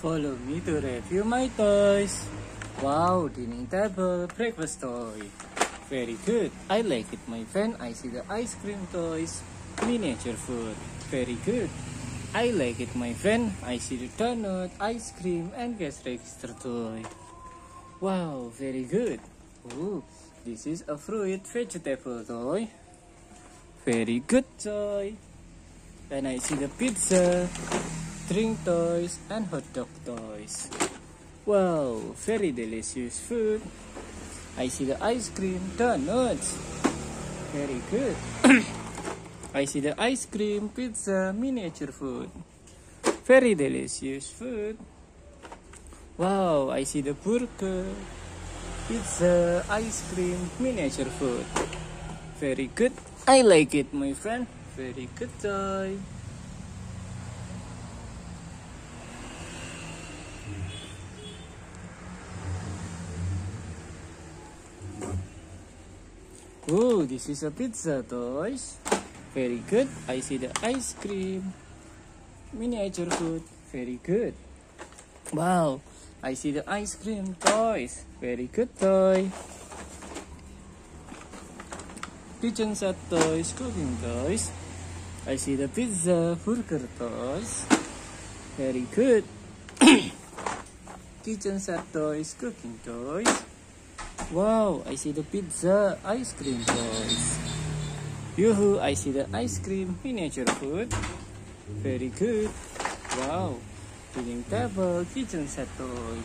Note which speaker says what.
Speaker 1: Follow me to review my toys. Wow, dining table, breakfast toy. Very good. I like it, my friend. I see the ice cream toys, miniature food. Very good. I like it, my friend. I see the donut, ice cream, and gas register toy. Wow, very good. Ooh, this is a fruit vegetable toy. Very good toy. And I see the pizza, drink toys, and hot dog toys. Wow, very delicious food. I see the ice cream, donuts. Very good. I see the ice cream, pizza, miniature food. Very delicious food. Wow, I see the burger, pizza, ice cream, miniature food. Very good. I like it, my friend. Very good toy. Oh, this is a pizza toys. Very good. I see the ice cream. Miniature food. Very good. Wow. I see the ice cream toys. Very good toy. Kitchen set toys, cooking toys. I see the pizza, burger toys. Very good. Kitchen set toys, cooking toys. Wow, I see the pizza, ice cream toys. Yoo-hoo, I see the ice cream, miniature food. Very good. Wow, dining table, kitchen set toy.